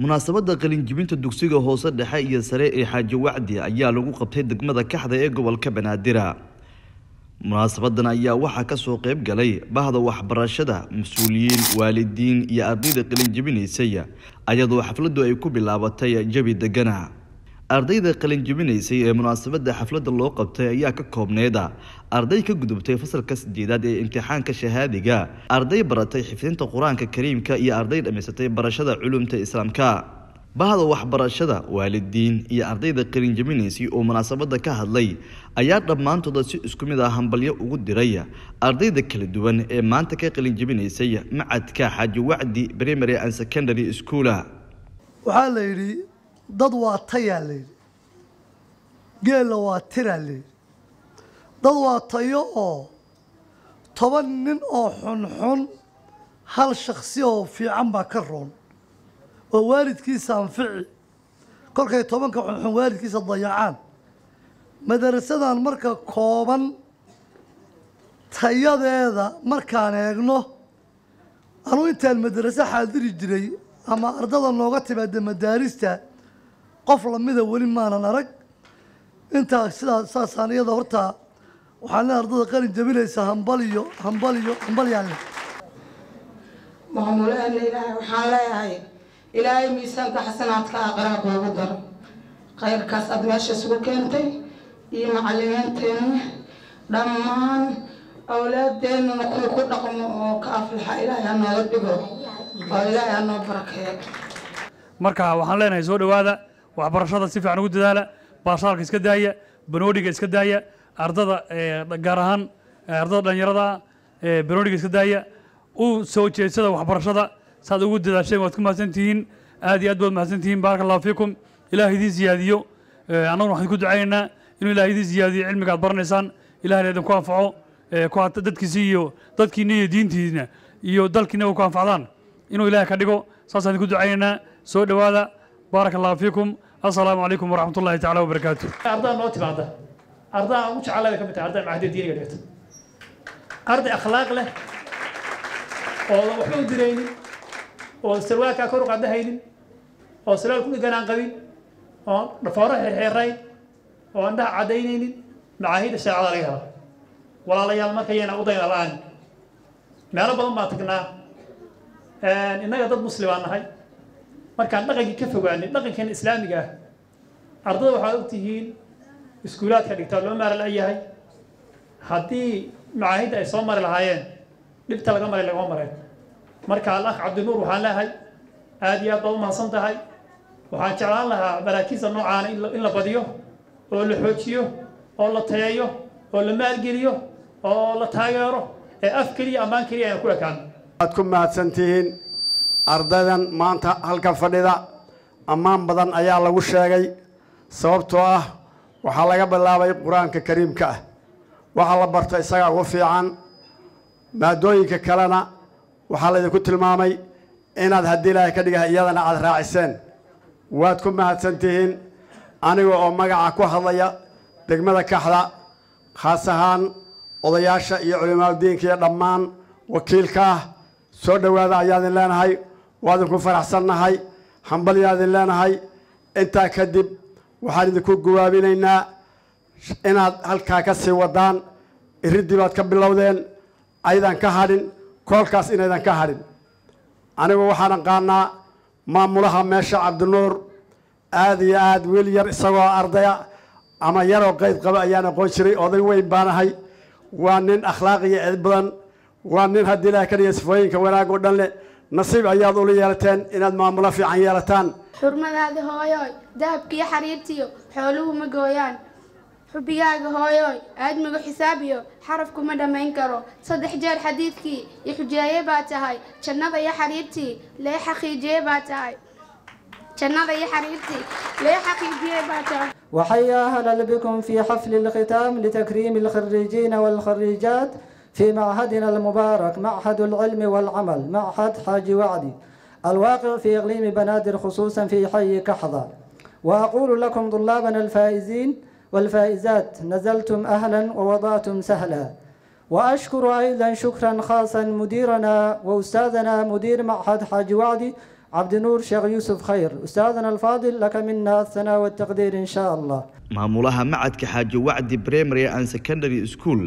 munaasabadda qalinjibinta dugsiga hoose dhexe iyo sare ee xaaji wacdi ayaa lagu qabtay degmada kaxda ee gobolka banaadir. Munaasabadan ayaa waxaa ka soo qeyb galay bahda waxbarashada mas'uuliyiin waalidiin iyo ardayda qalinjibinaysay ayadoo xafladdu ay ku bilaabatay jabi degana ardayda qalinjibinaysay ee munaasabada xafladda loo qabtay ayaa ka koobneeda. Arday ka gudubtay fasalka sideedaad ee imtixaanka shahaadiga. Arday baratay xifdinta qur'aanka kariimka iyo arday dhammaysatay barashada culumta islaamka. Bahda waxbarashada waalidiin iyo ardayda qalinjibinaysay oo munaasabada ka hadlay ayaa dhammaantooda si isku mid ah hambalyo ugu diray. Ardayda kala duwan ee maanta ka qalinjibinaysay macadka xaaji wacdi primary and secondary school waxaa la yidhi dad waa tayaa la yidhi. Geella waa tiraa la yidhi. Dad waa tayo oo toban nin oo xunxun hal shaksi oo fiican baa ka roon. Oo waalidkiisa anfici. Kolkay tobanka xunxun waalidkiisa dayacaan. Madarasadan marka kooban tayadeeda markaan eegno anuu intaan madaraso xaadiri jiray ama ardada nooga timaada madaarista qof lamida weli maanan arag. Intaa sidaa saasaan iyada horta waxaan le ardada qalin jabinaysa hambaliyo hambaliyo hambalyaan leh maamuleena ilaahay waxaan leeyahay ilaahay miisaanka xasanaadka aqraa koogu daro khayrkaas aada meesha isugu keentay iyo macalimiinteenna dhammaan awlaadeennana kuwa ku dhaqmo oo ka aflaxa ilaahay ha nooga dhigo oo ilaahay ha noo barakeeyo. Marka waxaan leenahay soo dhowaada waxbarashada si fiican ugu dadaala baashaalka iska daaya banooniga iska daaya ardada gaar ahaan ardada dhalinyarada banooniga iska daaya u soo jeedsada waxbarashada saad ugu dadaasheen waad ku mahadsantihiin aad iyo aad baad mahadsantihiin baaraka allahu fiikum. Ilaah idiin siyaadiyo. Annaguna waxaan ku ducaynaynaa inuu ilaah idiin siyaadiyo cilmiga aad baranaysaan. Ilahna idinku anfaco dadkiisi iyo dadkiina iyo diintiina iyo dalkiina ku anfacdaan. Inuu ilaah ka dhigo saasaan idinku ducaynaynaa. Soo dhowaada baaraka allahu fiikum assalaamu calaykum waraxmat ullahi tacala wabarakaatu ardaa noo timaada ardaa ugu jecelaada ka mid tahay arday macahda diiniga dhigata arday akhlaaq leh oo waxba u diraynin oo sarwaalkaa kor u qadahaynin oo sarwaal ku dhigan aan qabin oo dhafooro xeerxeerayn oo andhaha caddaynaynin macaahida shareecada laga hela walaalayaal markayayna u dayna la'aan meelo badan baan tagnaa innaga dad muslimaan nahay مركان نقي كيف وعني نقي كان إسلامي جاه عرضوا حاطتهين إسكولات هذي ترى لهم مر الأيام هاي هذي معاهد أي صمر العين لبت الغمر اللي غمره مركان الله عبد النور وحنا هاي هذه يا طول ما صمت هاي وحنا شاء الله بركيز النوع عن إلا إلا بديه أو الحوتيه أو الطيايه أو المالجيه أو الطيارة أفكري أمانكري أنا كل كان أتكم مع سنتين ardaydan maanta halkan fadhida. Ammaan badan ayaa lagu sheegay. Sababtoo ah waxaa laga bilaabay qur'aanka kariimka ah. Waxaa la barta isagaa ugu fiican. Maadooyinka kalena waxaa laydinku tilmaamay inaad haddii ilaahay ka dhigaha iyadana aad raaciseen. Waad ku mahadsantihiin. Aniga oo magaca ku hadlaya degmada kaxda khaas ahaan odayaasha iyo culimaadudiinka iyo dhammaan wakiilka ah soo dhowaada ayaadin leenahay waadinku faraxsannahay hambalyaadin leenahay. Intaa kadib waxaan idinku guwaabinaynaa inaad halkaa ka sii wadaan iriddii baad ka bilowdeen aydan ka hadhin koolkaas inaydan ka hadhin. Anigu waxaan aqaanaa maamulaha meesha cabdinuur aada iyo aad wiil yar isagoo ardaya ama yaroo qayd qaba ayaan aqoon jiray oday weyn baanahay waa nin akhlaaq iyo cid badan waa nin haddii ilaah ka dhiga sifooyinka wanaag oo dhan leh nasiib ayaad ula yeelateen inaad maamulo fiican yeelataan xurmadaada hooyoy dahabkiiyo xariirtiyo xooluhu ma gooyaan xubigaaga hooyoy aadmigu xisaabiyo xarafkuma dhammayn karo saddex jeer xadiidkii iyo xujeeye baa tahay jannada iyo xariirtii lee xaqiijiye baa tahay jannada iyo xariirtii lee xaqiijiye baa tahay وحيا أهلا بكم في حفل الختام لتكريم الخريجين والخريجات في معهدنا المبارك معهد العلم والعمل معهد حاج وعدي. الواقع في إقليم بنادر خصوصا في حي كحظة وأقول لكم طلابنا الفائزين والفائزات نزلتم أهلا ووضعتم سهلا. وأشكر أيضا شكرا خاصا مديرنا وأستاذنا مدير معهد حاج وعدي عبد النور شيخ يوسف خير. أستاذنا الفاضل لك منا الثناء والتقدير إن شاء الله. maamulaha macadka xaaji wacdi primary and secondary school.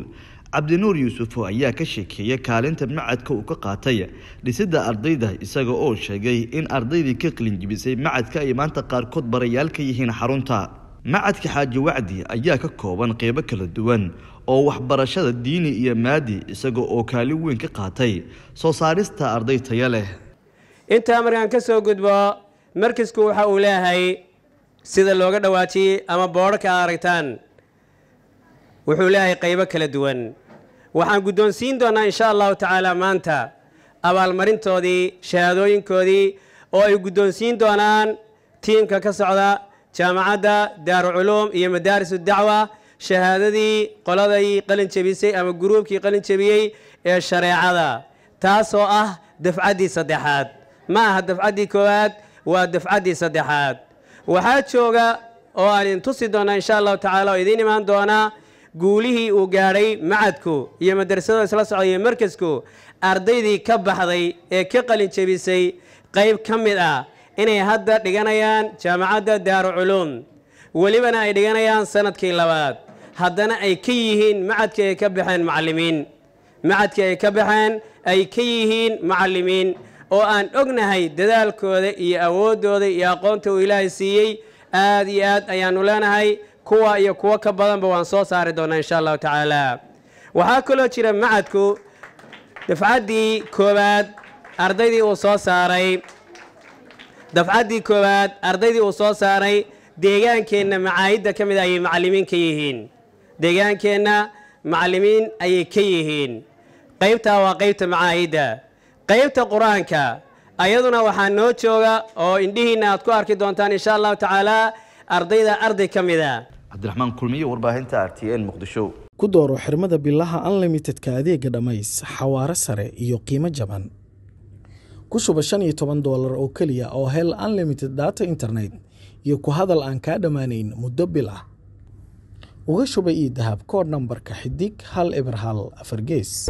Cabdinuur yuusuf ayaa ka sheekeeyay kaalinta macadka uu ka qaatay. Dhisidda ardayda isaga oo sheegay in ardaydii ka qalinjibisay macadka ay maanta qaarkood barayaal ka yihiin xarunta. Macadka xaaji wacdi ayaa ka kooban qeybo kala duwan oo waxbarashada diini iyo maadi isaga oo kaalin weyn ka qaatay. Soo saarista arday taya leh. Intaa markaan ka soo gudbo markasku waxa uu leeyahay sida looga dhawaajiyey ama boodhka aad aragtaan wuxuu leeyahay qaybo kala duwan waxaan guddoonsiin doonnaa insha allahu tacaala maanta abaalmarintoodii shahaadooyinkoodii oo ay guddoonsiin doonaan tiimka ka socda jaamacadda daaruculuum iyo madaarisu dacwa shahaadadii qoladay qalin jebisay ama guruubkii qalin jebiyey ee shareecada. Taasoo ah dafcaddii saddexaad. Ma aha dafcaddii koowaad waa dafcaddii saddexaad. Waxaa jooga oo aan idin tusi doonaa insha allahu tacaala oo idiin imaan doonaa guulihii uu gaadhay macadku iyo madrasada isla socda iyo markasku ardaydii ka baxday ee ka qalin jebisay qayb ka mid ah inay hadda dhiganayaan jaamacadda daaruculuum welibana ay dhiganayaan sannadkii labaad. Haddana ay ka yihiin macadkii ay ka baxeen macallimiin. Macadkii ay ka baxeen ay ka yihiin macallimiin oo aan ognahay dadaalkooda iyo awooddooda iyo aqoonta uu ilaahay siiyey aad iyo aad ayaannu leenahay kuwa iyo kuwo ka badanba waan soo saari doonaa insha allahu tacaala. Waxaa kaloo jira macadku dafcaddii koowaad ardaydii uu soo saaray. Dafcaddii koowaad ardaydii uu soo saaray deegaankeenna macaahidda ka mid ayay macallimiin ka yihiin. Deegaankeenna macallimiin ayay ka yihiin. Qaybtaa waa qaybta macaahidda qaybta qur'aanka ayaduna waxaa noo jooga oo indhihiinna aad ku arki doontaan insha allahu tacaala ardayda arday ka mid a cabdiraxmaan kulmiye warbaahinta r t n muqdisho. Ku dooro xirmada bilaha unlimitedka adeega dhammays xawaare sare iyo qiimo jaban. Ku shuba shan iyo toban doolar oo keliya oo hel unlimited data internet iyo ku hadal aan kaa dhammaanayn muddo bil ah. Uga shuba io dahab koodh nambarka xidig hal eber hal afar gees